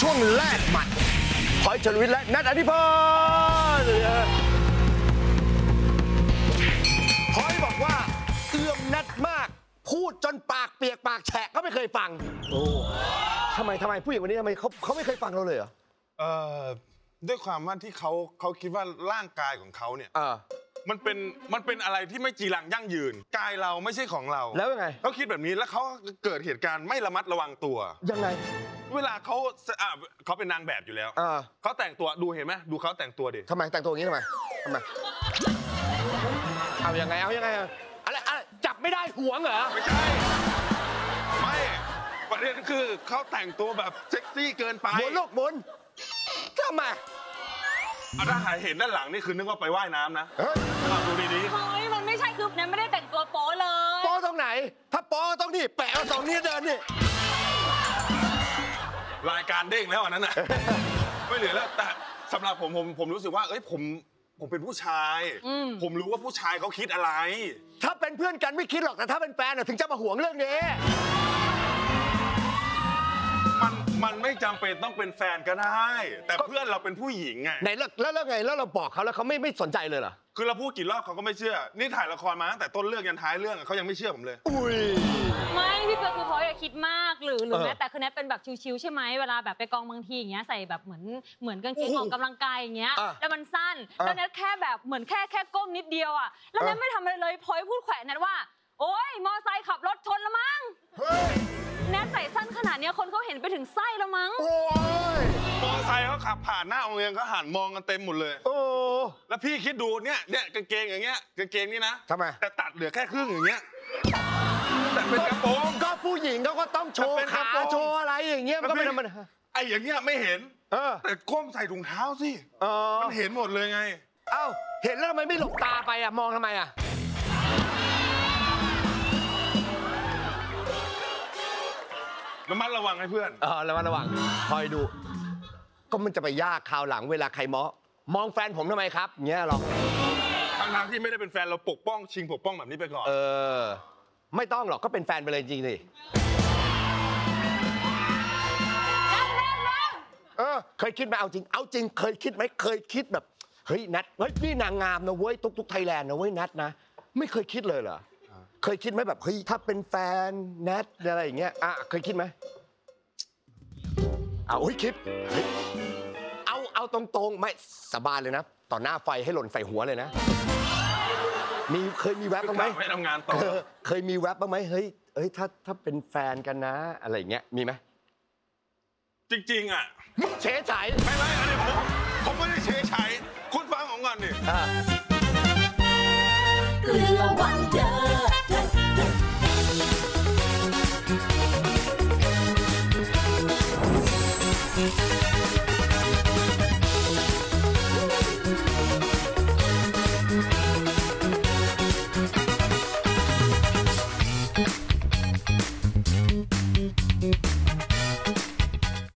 ช่วงแรกหมัดพลอยชลวิทย์และนัทอธิพรพลอยบอกว่าเอื้อมนัดมาก พูดจนปากเปียกปากแฉะก็ไม่เคยฟังโอ้ทำไมทำไมผู้หญิงคนนี้ทำไมเขาเขาไม่เคยฟังเราเลยเหรอเอ่อด้วยความว่าที่เขาเขาคิดว่าร่างกายของเขาเนี่ยเออ มันเป็นมันเป็นอะไรที่ไม่จีรังยั่งยืน กายเราไม่ใช่ของเราแล้วยังไงเขาคิดแบบนี้แล้วเขาเกิดเหตุการณ์ไม่ระมัดระวังตัว ยังไง เวลาเขาอะเขาเป็นนางแบบอยู่แล้วเออ เขาแต่งตัวดูเห็นไหมดูเขาแต่งตัวดิทำไมแต่งตัวอย่างนี้ทำไมทำไมเอายังไงเอายังไงอะอะไรอะไรจับไม่ได้หวงเหรอไม่ใช่ ไม่ประเด็นคือเขาแต่งตัวแบบเซ็กซี่เกินไปหมุนลูกหมุนทำไมอะถ้าหายเห็นด้านหลังนี่คือนึกว่าไปว่ายน้ำนะ เฮ้ยอะ ดูดีเฮ้ยมันไม่ใช่คือเนี่ยไม่ได้แต่งตัวโป๊เลยโป้ตรงไหน ถ้าโป้ต้องนี่ แปะเอาสองนี้วเดินนี่ๆรายการเด้งแล้วอันนั้นน่ะ ไม่เหลือแล้วแต่สำหรับผมผมผมรู้สึกว่า เอ้ยผมผมเป็นผู้ชาย ผมรู้ว่าผู้ชายเขาคิดอะไร ถ้าเป็นเพื่อนกันไม่คิดหรอกแต่ถ้าเป็นแฟนน่ะถึงจะมาห่วงเรื่องนี้มัน จำเป็นต้องเป็นแฟนก็ได้ แต่เพื่อนเราเป็นผู้หญิงไง ไหนแล้วแล้วแล้วไงแล้วเราบอกเขาแล้วเขาไม่ไม่สนใจเลยเหรอ คือเราพูดกี่รอบเขาก็ไม่เชื่อ นี่ถ่ายละครมาตั้งแต่ต้นเรื่องยันท้ายเรื่องอะเขายังไม่เชื่อผมเลย อุ้ย ไม่พี่เปียคือเพราะอย่าคิดมากหรือหรือเออแม้แต่คือแนทเป็นแบบชิวๆใช่ไหมเวลาแบบไปกองบางทีอย่างเงี้ยใส่แบบเหมือนเหมือนกางเกงโอ้โหออกกำลังกายอย่างเงี้ยอะแล้วมันสั้นอะ แล้วแนทแค่แบบเหมือนแค่แค่ก้มนิดเดียวอะแล้วแนทอะไม่ทำอะไรเลยพลอยพูดแขวะแนทว่า โอ๊ยมอไซค์ขับร นขนาดเนี้ยคนเขาเห็นไปถึงไส้แล้วมั้ง โอ้ยมอเตอร์ไซค์เขาขับผ่านหน้าโรงเรียนเขาหันมองกันเต็มหมดเลยโอ้แล้วพี่คิดดูเนี่ยเนี่ยกางเกงอย่างเงี้ยกางเกงนี่นะทำไม แต่ตัดเหลือแค่ครึ่งอย่างเงี้ยแต่เป็นกระโปรง ก็ผู้หญิงเขาก็ต้องโชว์มันเป็นกขาระโปรงโชว์อะไรอย่างเงี้ยมันก็ไม่ธรรมดาไอ้อย่างเงี้ยไม่เห็นเออแต่ก้มใส่ถุงเท้าสิเออมันเห็นหมดเลยไง เอ้าเห็นแล้วทำไมไม่หลบตาไปอะมองทำไมอะ ระมัดระวังให้เพื่อน เออระวังระวังคอยดู ก็มันจะไปยากคราวหลังเวลาใครมองมองแฟนผมทำไมครับเงี้ยหรอทั้งๆที่ไม่ได้เป็นแฟนเราปกป้องชิงปกป้องแบบนี้ไปก่อน เออ ไม่ต้องหรอกก็เป็นแฟนไปเลยจริงๆสิเออ เคยคิดไหมเอาจริง เอาจริง เคยคิดไหมเคยคิดแบบเฮ้ยนัดเฮ้ยนี่นางงามนะเว้ยตุ๊กตุ๊กไทยแลนด์นะเว้ยนัดนะไม่เคยคิดเลยเหรอ เคยคิดไหมแบบเฮ้ยถ้าเป็นแฟนแนทอะไรอย่างเงี้ยอะเคยคิดไหมเอาเฮ้ยคิดเฮ้ยเอาเอาตรงๆไม่สาบานเลยนะต่อหน้าไฟให้หล่นใส่หัวเลยนะ มีเคยมีแวบบ้างไหมไม่ทำงานต่อ เออเคยมีแวบบ้างไหมเฮ้ยเอ้ยถ้าถ้าเป็นแฟนกันนะ อะไรอย่างเงี้ยมีไหมจริง ๆ อะ เฉยฉายไม่ไม่อันนี้ผมผมไม่ได้เฉยชัยคุณฟังของก่อนดิ อ่า